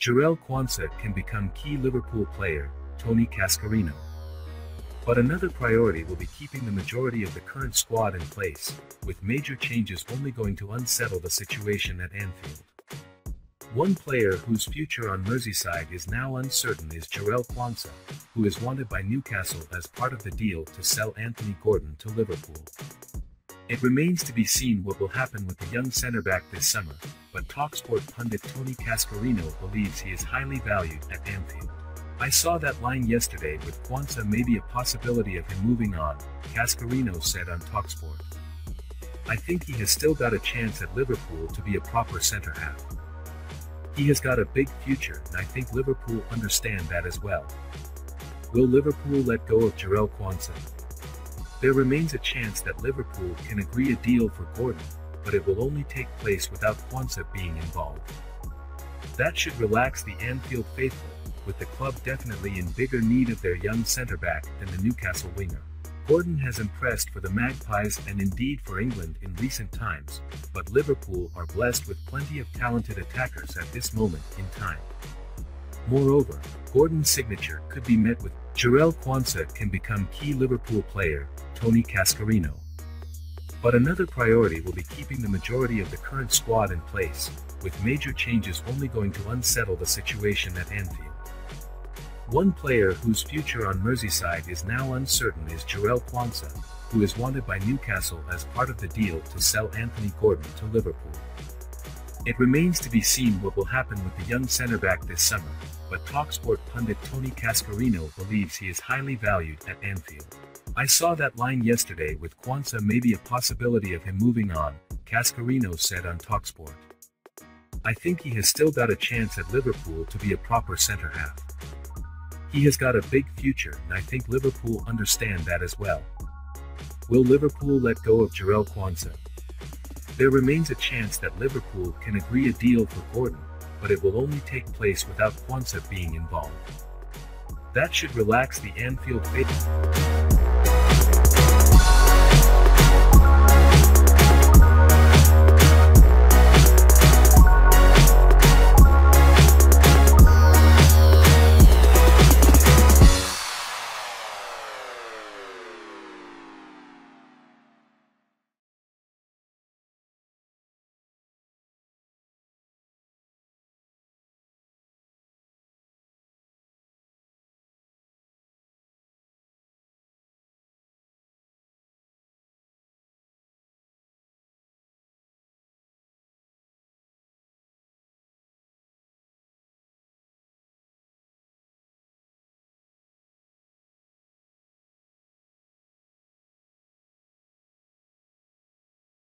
Jarell Quansah can become key Liverpool player, Tony Cascarino. But another priority will be keeping the majority of the current squad in place, with major changes only going to unsettle the situation at Anfield. One player whose future on Merseyside is now uncertain is Jarell Quansah, who is wanted by Newcastle as part of the deal to sell Anthony Gordon to Liverpool. It remains to be seen what will happen with the young centre-back this summer, but TalkSport pundit Tony Cascarino believes he is highly valued at Anfield. I saw that line yesterday with Quansah maybe a possibility of him moving on, Cascarino said on TalkSport. I think he has still got a chance at Liverpool to be a proper centre-half. He has got a big future and I think Liverpool understand that as well. Will Liverpool let go of Jarell Quansah? There remains a chance that Liverpool can agree a deal for Gordon, but it will only take place without Quansah being involved. That should relax the Anfield faithful, with the club definitely in bigger need of their young centre-back than the Newcastle winger. Gordon has impressed for the Magpies and indeed for England in recent times, but Liverpool are blessed with plenty of talented attackers at this moment in time. Moreover, Gordon's signature could be met with Jarell Quansah can become key Liverpool player, Tony Cascarino. But another priority will be keeping the majority of the current squad in place, with major changes only going to unsettle the situation at Anfield. One player whose future on Merseyside is now uncertain is Jarell Quansah, who is wanted by Newcastle as part of the deal to sell Anthony Gordon to Liverpool. It remains to be seen what will happen with the young centre-back this summer, but TalkSport pundit Tony Cascarino believes he is highly valued at Anfield. I saw that line yesterday with Quansah maybe a possibility of him moving on, Cascarino said on TalkSport. I think he has still got a chance at Liverpool to be a proper centre-half. He has got a big future and I think Liverpool understand that as well. Will Liverpool let go of Jarell Quansah? There remains a chance that Liverpool can agree a deal for Gordon, but it will only take place without Quansah being involved. That should relax the Anfield faithful.